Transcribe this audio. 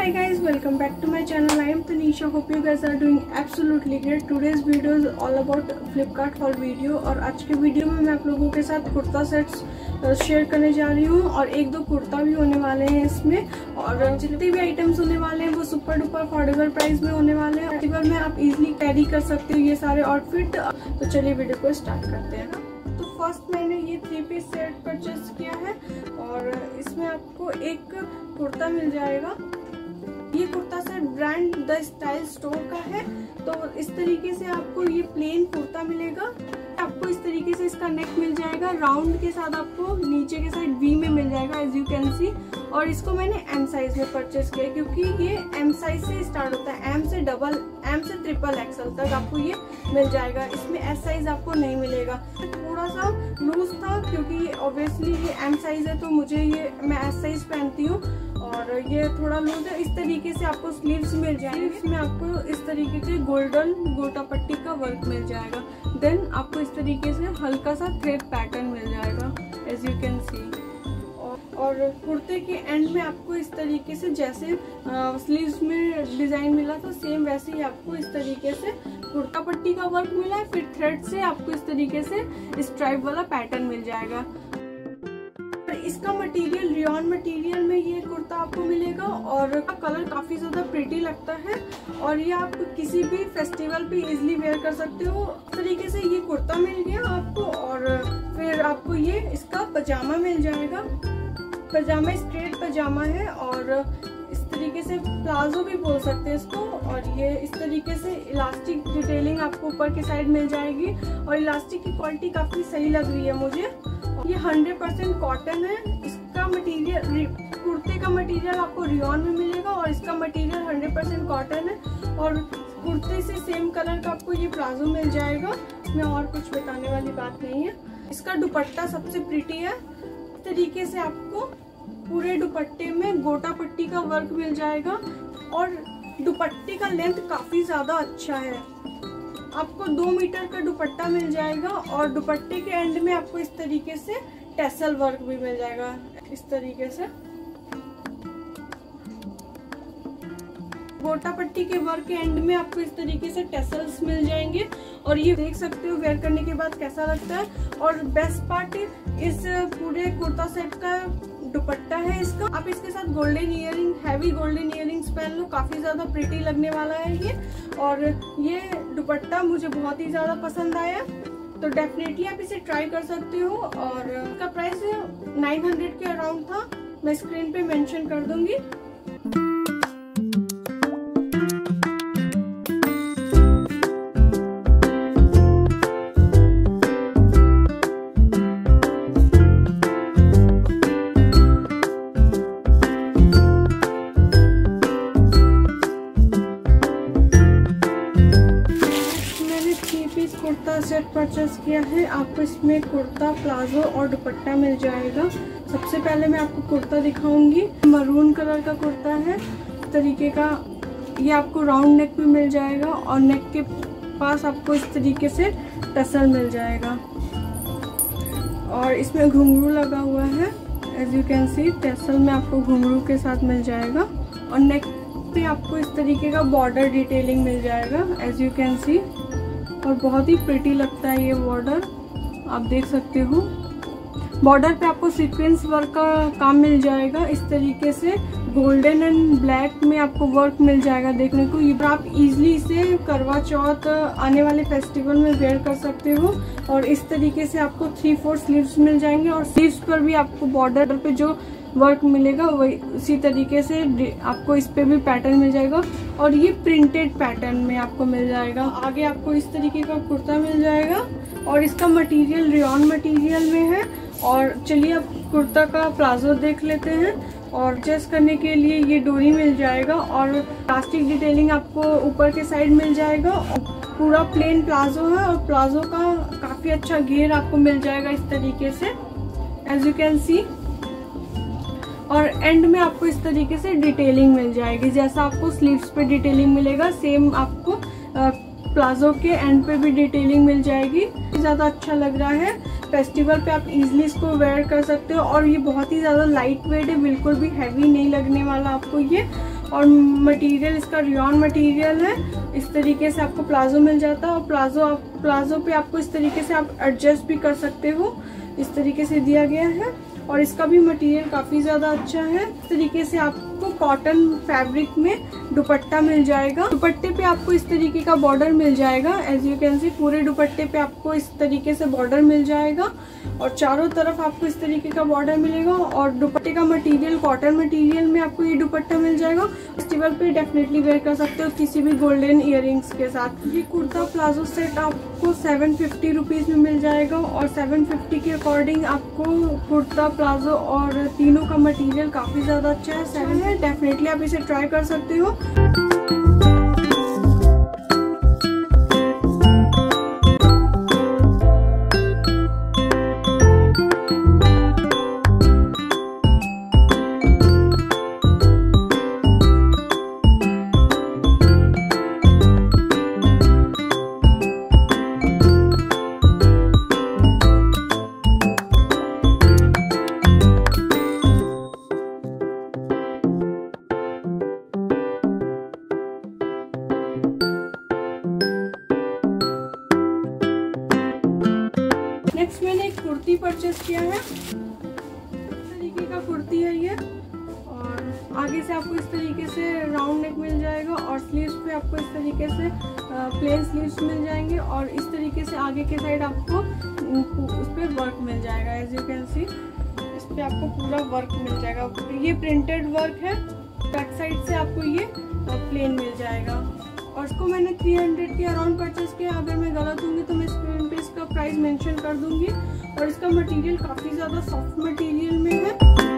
hi guys, welcome back to my channel. I am tanisha. Hope you guys are doing absolutely great. Today's video is all about flipkart haul video और आज के video में मैं आप लोगों के साथ कुर्ता sets शेयर करने जा रही हूँ और एक दो कुर्ता भी होने वाले हैं इसमें और जितने भी आइटम्स होने वाले हैं वो सुपर डुपर अफोर्डेबल प्राइस में होने वाले हैं। अफोर्डेबल में आप इजिली कैरी कर सकते हो ये सारे आउटफिट तो चलिए वीडियो को स्टार्ट करते हैं फ़र्स्ट तो मैंने ये थ्री पीस सेट परचेज किया है और इसमें आपको एक कुर्ता मिल जाएगा। ये kurta sir brand The Style Store का है। तो इस तरीके से आपको ये प्लेन कुर्ता मिलेगा। आपको इस तरीके से इसका नेक मिल जाएगा। राउंड के साथ आपको नीचे के साइड वी में मिल जाएगा एज यू कैन सी और इसको मैंने एम साइज़ में परचेज किया क्योंकि ये एम साइज़ से स्टार्ट होता है। एम से डबल एम से ट्रिपल एक्सल तक आपको ये मिल जाएगा। इसमें एस साइज़ आपको नहीं मिलेगा। थोड़ा सा लूज था, क्योंकि ऑब्वियसली ये एम साइज़ है तो मुझे ये, मैं एस साइज़ पहनती हूँ। और ये थोड़ा लूज है। इस तरीके से आपको स्लीव्स मिल जाएँगे। इसमें आपको इस तरीके से गोल्डन गोटा पट्टी का वर्क मिल जाएगा। देन आपको इस तरीके से हल्का सा थ्रेड पैटर्न मिल जाएगा एज यू कैन सी और कुर्ते के एंड में आपको इस तरीके से जैसे स्लीव्स में डिज़ाइन मिला था सेम वैसे ही आपको इस तरीके से कुर्ता पट्टी का वर्क मिला है। फिर थ्रेड से आपको इस तरीके से स्ट्राइप वाला पैटर्न मिल जाएगा। इसका मटेरियल रियॉन मटेरियल में ये कुर्ता आपको मिलेगा और कलर काफ़ी ज़्यादा प्रिटी लगता है और ये आप किसी भी फेस्टिवल पे इजिली वेयर कर सकते हो। तरीके से ये कुर्ता मिल गया आपको और फिर आपको ये इसका पजामा मिल जाएगा। पजामा स्ट्रेट पजामा है और इस तरीके से प्लाजो भी बोल सकते हैं इसको और ये इस तरीके से इलास्टिक डिटेलिंग आपको ऊपर की साइड मिल जाएगी और इलास्टिक की क्वालिटी काफ़ी सही लग रही है मुझे। ये 100% परसेंट कॉटन है। इसका मटेरियल कुर्ते का मटेरियल आपको रियोन में मिलेगा और इसका मटेरियल 100% परसेंट कॉटन है। और कुर्ते से सेम कलर का आपको ये प्लाजो मिल जाएगा। इसमें और कुछ बताने वाली बात नहीं है। इसका दुपट्टा सबसे प्रिटी है। तरीके से आपको पूरे दुपट्टे में गोटा पट्टी का वर्क मिल जाएगा। और दुपट्टे का लेंथ काफ़ी ज़्यादा अच्छा है। आपको दो मीटर का दुपट्टा मिल जाएगा और दुपट्टे के एंड में आपको इस तरीके से टेसल वर्क भी मिल जाएगा। इस तरीके से। गोटा पट्टी के वर्क के एंड में आपको इस तरीके से टेसल्स मिल जाएँगे और ये देख सकते हो वेयर करने के बाद कैसा लगता है। और बेस्ट पार्ट इस पूरे कुर्ता सेट का दुपट्टा है इसका। आप इसके साथ golden ear heavy golden ear पहन लो, काफ़ी ज़्यादा प्रिटी लगने वाला है ये। और ये दुपट्टा मुझे बहुत ही ज़्यादा पसंद आया। तो डेफिनेटली आप इसे ट्राई कर सकते हो। और इसका प्राइस 900 के अराउंड था। मैं स्क्रीन पे मेंशन कर दूँगी। कुर्ता सेट परचेस किया है, आपको इसमें कुर्ता, प्लाजो और दुपट्टा मिल जाएगा। सबसे पहले मैं आपको कुर्ता दिखाऊँगी। मरून कलर का कुर्ता है। इस तरीके का ये आपको राउंड नेक में मिल जाएगा और नेक के पास आपको इस तरीके से टसल मिल जाएगा। और इसमें घुंघरू लगा हुआ है। As you can see tassel में आपको घुंघरू के साथ मिल जाएगा। और नेक पे आपको इस तरीके का बॉर्डर डिटेलिंग मिल जाएगा। एज यू कैन सी और बहुत ही प्रिटी लगता है ये बॉर्डर आप देख सकते हो। बॉर्डर पे आपको सीक्वेंस वर्क का काम मिल जाएगा। इस तरीके से गोल्डन एंड ब्लैक में आपको वर्क मिल जाएगा देखने को। ये आप इजीली इसे करवा चौथ आने वाले फेस्टिवल में वेयर कर सकते हो। और इस तरीके से आपको थ्री फोर स्लीव्स मिल जाएँगे। और स्लीव्स पर भी आपको बॉर्डर पे जो वर्क मिलेगा, वही उसी तरीके से आपको इस पर भी पैटर्न मिल जाएगा और ये प्रिंटेड पैटर्न में आपको मिल जाएगा। आगे आपको इस तरीके का कुर्ता मिल जाएगा और इसका मटेरियल रियॉन मटेरियल में है। और चलिए अब कुर्ता का प्लाजो देख लेते हैं और जस्ट करने के लिए ये डोरी मिल जाएगा और प्लास्टिक डिटेलिंग आपको ऊपर के साइड मिल जाएगा। पूरा प्लेन प्लाजो है और प्लाजो का काफ़ी अच्छा घेर आपको मिल जाएगा इस तरीके से। एज यू कैन सी और एंड में आपको इस तरीके से डिटेलिंग मिल जाएगी। जैसा आपको स्लीव्स पे डिटेलिंग मिलेगा सेम आपको प्लाजो के एंड पे भी डिटेलिंग मिल जाएगी। ज़्यादा अच्छा लग रहा है। फेस्टिवल पे आप इजीली इसको वेयर कर सकते हो और ये बहुत ही ज़्यादा लाइट वेट है, बिल्कुल भी हैवी नहीं लगने वाला आपको ये। और मटेरियल इसका रियॉन मटेरियल है, इस तरीके से आपको प्लाजो मिल जाता है। और प्लाजो आप, प्लाजो पे आपको इस तरीके से आप एडजस्ट भी कर सकते हो। इस तरीके से दिया गया है। और इसका भी मटेरियल काफ़ी ज़्यादा अच्छा है। इस तरीके से आपको कॉटन फैब्रिक में दुपट्टा मिल जाएगा। दुपट्टे पे आपको इस तरीके का बॉर्डर मिल जाएगा। एज यू कैन सी पूरे दुपट्टे पे आपको इस तरीके से बॉर्डर मिल जाएगा। और चारों तरफ़ आपको इस तरीके का बॉर्डर मिलेगा। और दुपट्टे का मटेरियल कॉटन मटेरियल में आपको ये दुपट्टा मिल जाएगा। फेस्टिवल पे डेफिनेटली वेयर कर सकते हो किसी भी गोल्डन इयर के साथ। ये कुर्ता प्लाजो सेट आपको सेवन फिफ्टी में मिल जाएगा। और सेवन फिफ्टी के अकॉर्डिंग आपको कुर्ता, प्लाजो और तीनों का मटेरियल काफ़ी ज़्यादा अच्छा है। सेवन है डेफिनेटली आप इसे ट्राई कर सकते हो। परचेस किया है। इस तरीके का कुर्ती है ये। और आगे से आपको इस तरीके से राउंड नेक मिल जाएगा और स्लीव्स पे आपको इस तरीके से प्लेन स्लीव्स मिल जाएँगे और इस तरीके से आगे के साइड आपको उस पर वर्क मिल जाएगा एज यू कैन सी इस पर आपको पूरा वर्क मिल जाएगा। ये प्रिंटेड वर्क है। बैक साइड से आपको ये प्लेन मिल जाएगा। और इसको मैंने 300 के अराउंड परचेज़ किया अगर मैं गलत हूँगी तो मैं स्क्रीन पे इसका प्राइस मेंशन कर दूँगी। और इसका मटेरियल काफ़ी ज़्यादा सॉफ्ट मटेरियल में है।